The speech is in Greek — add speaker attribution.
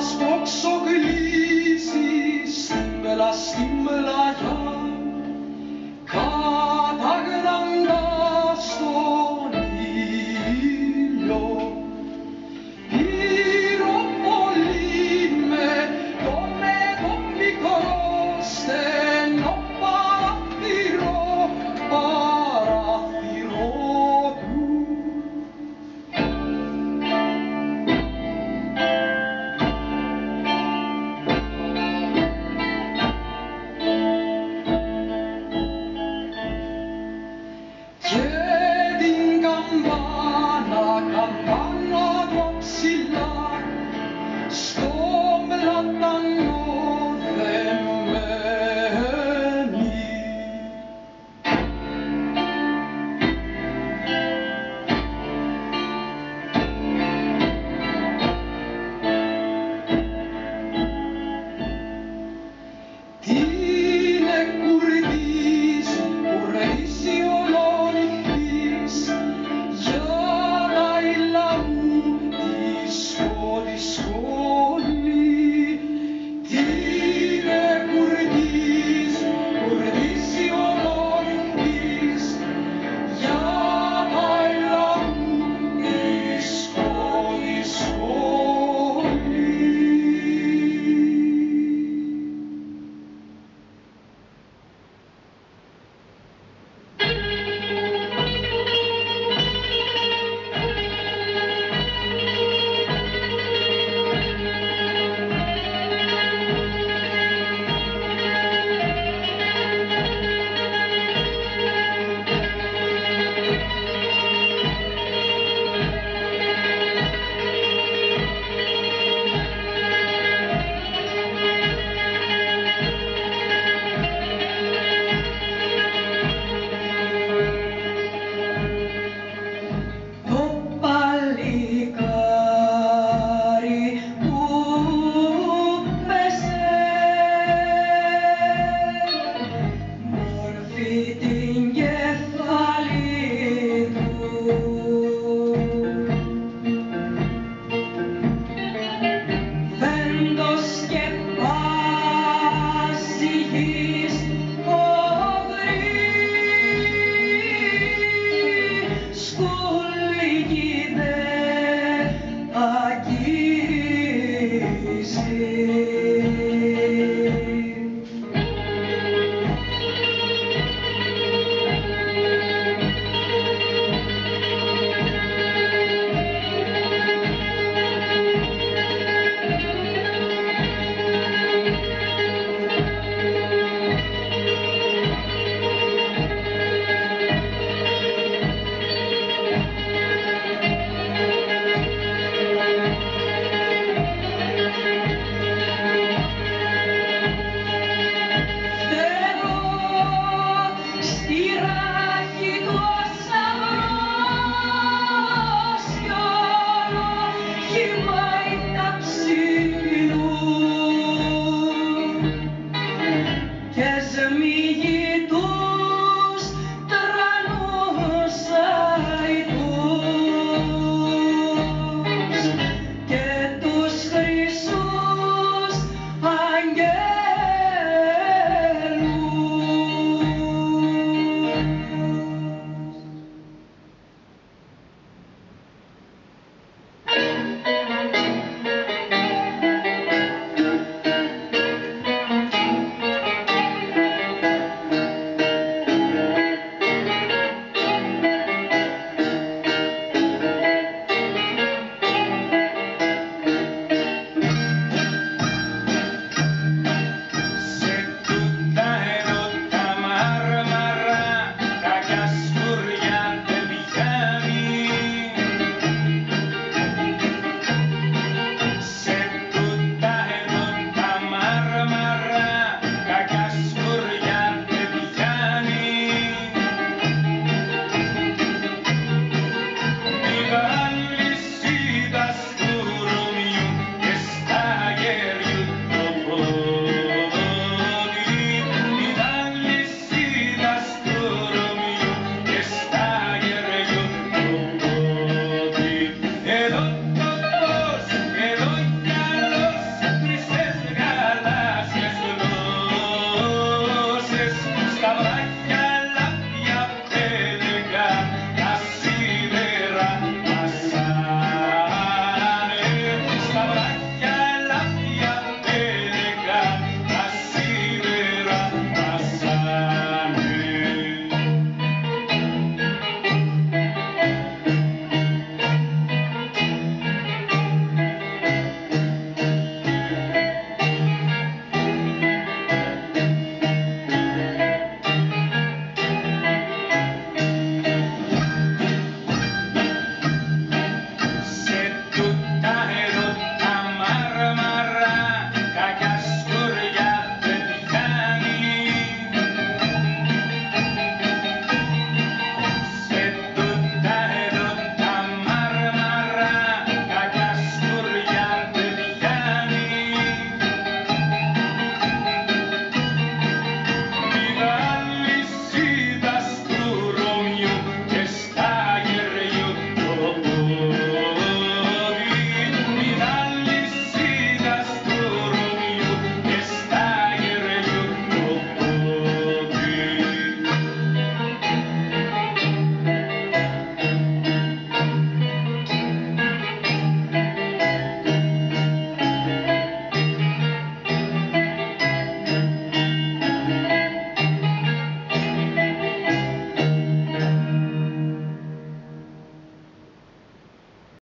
Speaker 1: στο ξογλύσεις με λασίμ λαγιά.
Speaker 2: gider. Jamie.